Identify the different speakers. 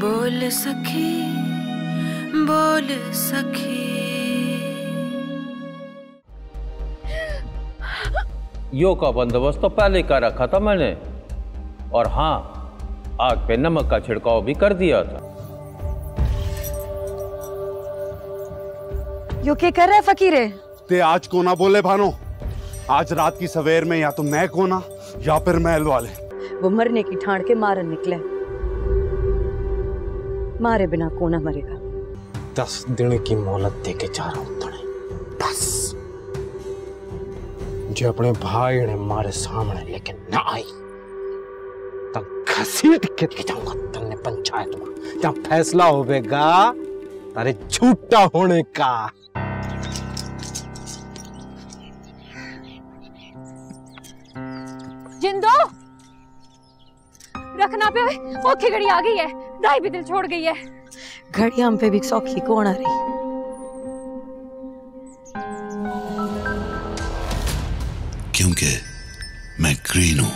Speaker 1: बोल सखी बोल सखी।
Speaker 2: यो का बंदोबस्त तो पहले कर रखा था मैंने। और हाँ आग पे नमक का छिड़काव भी कर दिया था।
Speaker 3: यो क्या कर रहा है फकीरे?
Speaker 4: ते आज को ना बोले भानो? आज रात की सवेर में या तो मैं कोना या फिर महल वाले
Speaker 3: वो मरने की ठाण के मारन निकले। मारे बिना कोना मरेगा।
Speaker 5: दस दिन की मोहलत दे के जा रहा हूँ तने। बस। जो अपने भाई ने मारे सामने लेकिन ना आई तब घसीट के जाऊँगा तन्ने पंचायत में। जहाँ फैसला होगा तारे झूठा होने का।
Speaker 6: जिंदो! रखना पे ओखी घड़ी आ गई है दाई भी दिल छोड़ गई है।
Speaker 3: घड़ी हम पे भी सौखी कौन आ रही?
Speaker 7: क्योंकि मैं ग्रीन हूँ।